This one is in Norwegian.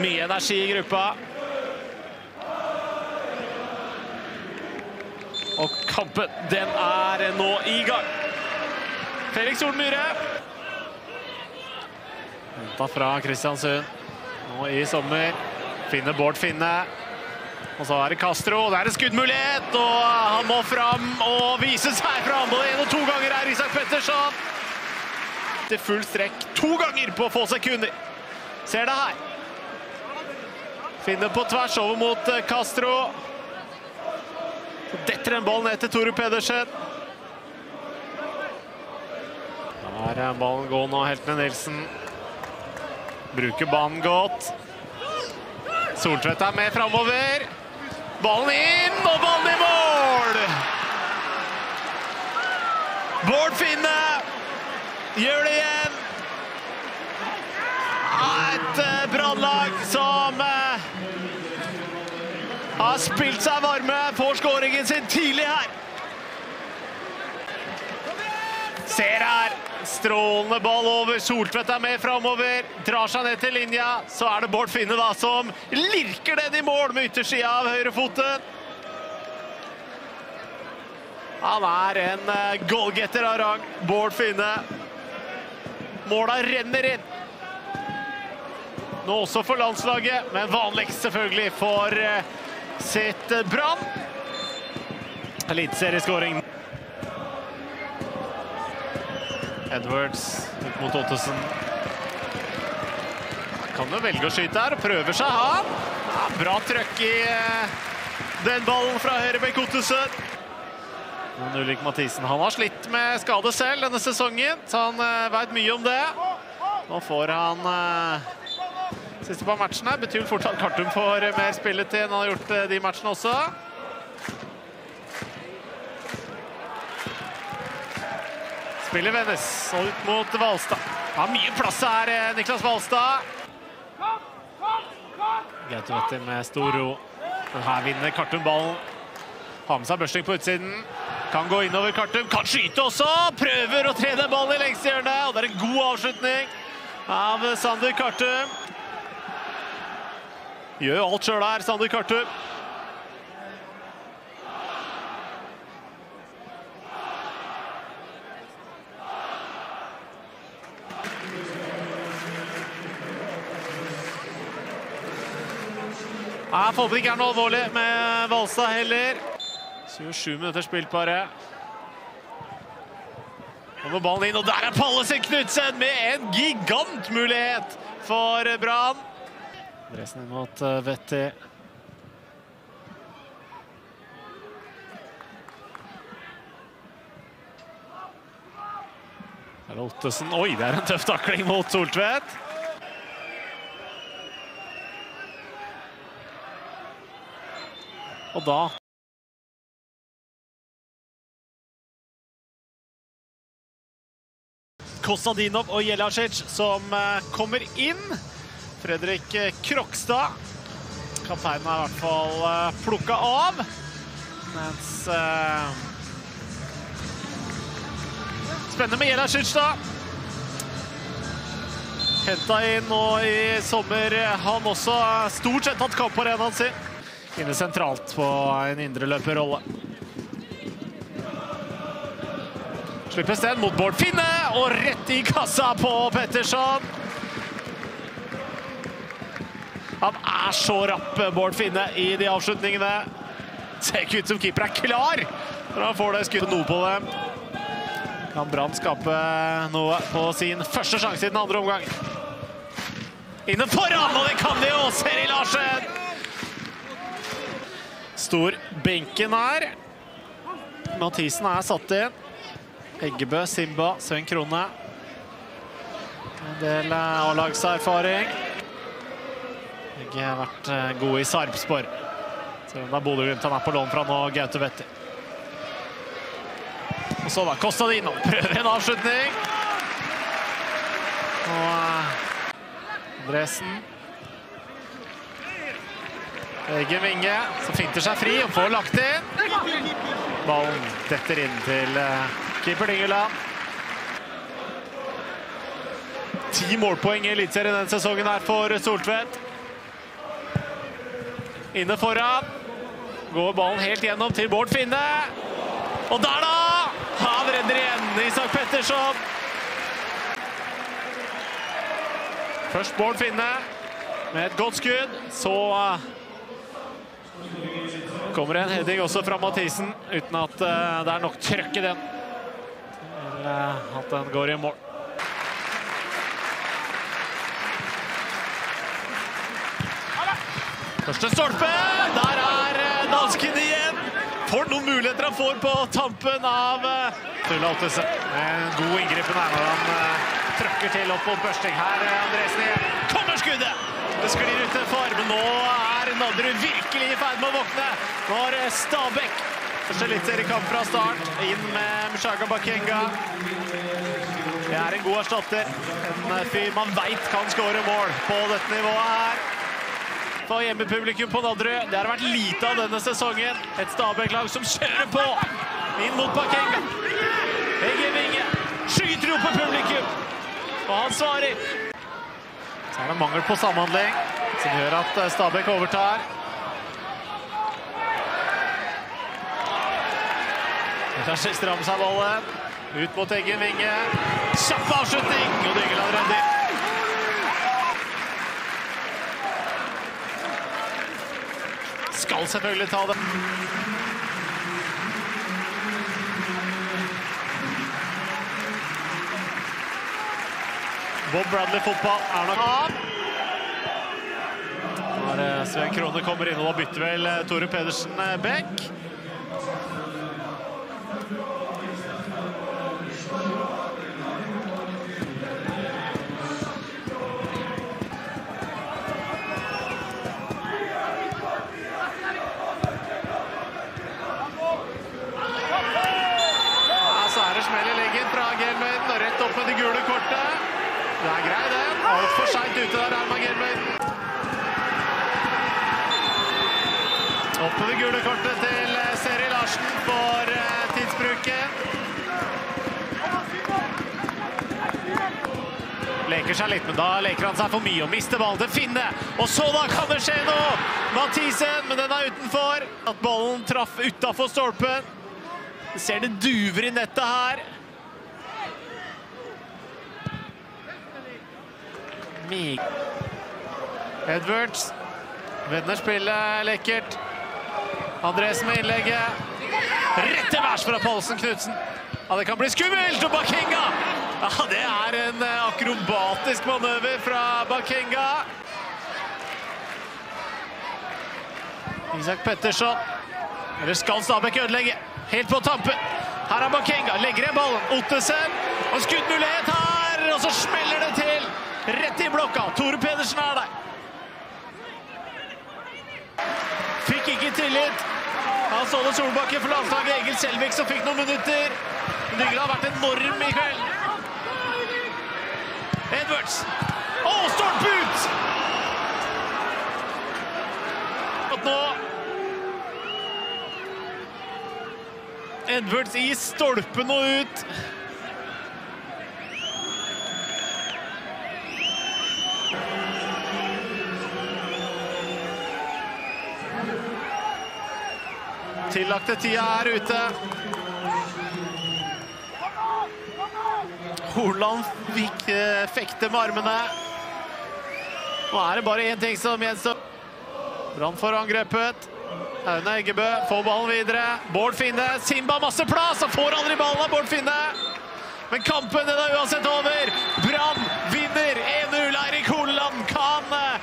Mye energi i gruppa. Og kampen, den er nå i gang. Felix Solmyre. Henta fra Kristiansund nå i sommer. Finner Bård Finne. Og så er det Castro. Det er en skuddmulighet, og han må fram og vise seg fra håndball. En og to ganger er Isak Petterson. Til full strekk to ganger på få sekunder. Ser det her. Finner på tvers over mot eh, Castro. Detter en ball ned til Tore Pedersen. Der er ballen gående nå, Heltene Nilsen bruker banen godt. Soltvedt er med framover. Ballen inn, og ballen i mål! Bård Finne gjør det igjen. Et brandlag brannlag som eh, har spilt seg varme, får skåringen sin tidlig her. Ser her. Strålende ball over. Soltvedt er med framover. Drar seg ned til linja. Så er det Bård Finne da som lirker den i mål med yttersida av høyrefoten. Han er en eh, goalgetter av rang. Bård Finne. Måla renner inn. Nå også for landslaget, men vanligst selvfølgelig for eh, sitt eh, Brann. Eliteserieskåring. Edwards ut mot Ottesen. Kan jo velge å skyte her og prøver seg han. Ja, bra trøkk i eh, den ballen fra Høyrebekk Ottesen. Ulrik Mathisen han har slitt med skade selv denne sesongen, han vet veit mye om det. Nå får han siste par matchene. Betyr fort at Kartum får mer spilletid enn han har gjort uh, de matchene også. Spiller Vennes og ut mot Valstad. Har mye plass her, eh, Niklas Valstad. Gautovetti med stor ro. Men her vinner Kartum ballen. Har med seg børsting på utsiden. Kan gå innover Kartum. Kan skyte også! Prøver å tre den ballen i lengste hjørne. Og det er en god avslutning av Sander Kartum. Gjør jo alt sjøl her, Sander Kartu. Jeg får håpe det ikke er noe alvorlig med Valstad heller. 27 minutter spilt bare. Kommer ballen inn, og der er Pallesen Knutsen med en gigantmulighet for Brann. Dresen inn mot eh, Vetti. Ottesen. Oi, det er en tøff takling mot Soltvedt. Og da Kostadinov og Jelacic som eh, kommer inn. Fredrik eh, Krokstad. Kapteinen er i hvert fall uh, plukka av. Mens eh, Spennende med Jelacic, da. Henta inn nå i sommer. Han også stort sett hatt kamp på arenaen sin. Inne sentralt på en indreløperrolle. Slipper sted mot Bård Finne, og rett i kassa på Petterson. Han er så rapp, Bård Finne, i de avslutningene. Ser ikke ut som keeper er klar når han får det skuddet noe på dem. Kan Brann skape noe på sin første sjanse i den andre omgang. Inne foran, og det kan de jo! Seri Larsen! Stor benken her. Mathisen er satt inn. Eggebø, Simba, Sven Krone. En del A-lagserfaring. Har vært god gode i Sarpsborg. Selv om det er Bodø-Glimt han er på lån fra nå, Gaute Vetti. Og så da Costadino prøver en avslutning. Og eh, Andresen. Egen vinge, som finter seg fri og får lagt inn. Ballen detter inn til eh, keeper Dingeland. Ti målpoeng i Eliteserien denne sesongen her for Soltvedt. Inne foran. Går ballen helt gjennom til Bård Finne. Og der, da! Han redder igjen. Isak Petterson. Først Bård Finne med et godt skudd. Så uh, kommer en heading også fra Mathisen, uten at uh, det er nok trøkk i den. Til uh, at den går i mål. Første stolpe! Der er eh, dansken igjen. For noen muligheter han får på tampen av Tulla Ottesen. En god inngripen her når han trøkker til opp mot børsting. Her Andresen igjen. Kommer skuddet! Det sklir utenfor, men nå er Nadderud virkelig i ferd med å våkne. Når Stabæk første eliteseriekamp fra start. Inn med Mshaga Bakenga. Det er en god erstatter. En fyr man veit kan skåre mål på dette nivået her for hjemmepublikum på Nadderud. Det har vært lite av denne sesongen. Et Stabæk-lag som kjører på inn mot Bakenga. Egge Winge skyter jo på publikum, og han svarer. Så er det mangel på samhandling, som gjør at Stabæk overtar. Kanskje strammer seg ballen. Ut mot Eggen Winge. Kjapp avslutning, og Dyngeland redder. Skal selvfølgelig ta det. Bob Bradley-fotball er nok av. Når Sven Krone kommer inn, og bytter vel Tore Pedersen Beck. Ute der, Herman Gelmeiden. Opp med det gule kortet til Seri Larsen for tidsbruket. Leker seg litt, men da leker han seg for mye og mister ballen til Finne. Og så da kan det skje noe! Mathisen, men den er utenfor. At ballen traff utafor stolpen. Ser det duver i nettet her. Mig. Edwards. Vender spillet lekkert. Andresen med innlegget. Rett til værs fra Paulsen Knutsen. Ja, det kan bli skummelt! Og Bakenga! Ja, det er en akrobatisk manøver fra Bakenga. Isak Petterson. Eller skal Stabæk ødelegge? Helt på tampen. Her er Bakenga. Legger igjen ballen. Ottesen. Og skuddmulighet her! Og så smeller det til! Rett i blokka. Tore Pedersen er der. Fikk ikke tillit. Så det Solbakken for landslaget. Egil Selvik som fikk noen minutter. Dygla har vært enorm i kveld. Edwards. Å, stolpe ut! Nå Edwards i stolpen og ut. Tillagte tida er ute. Holand fikk eh, fekte med armene. Nå er det bare én ting som gjenstår. Brann får angrepet. Aune Eggebø får ballen videre. Bård Finne. Simba masse plass og får aldri ballen av Bård Finne. Men kampen er da uansett over. Brann vinner 1-0. Eirik Holand kan eh,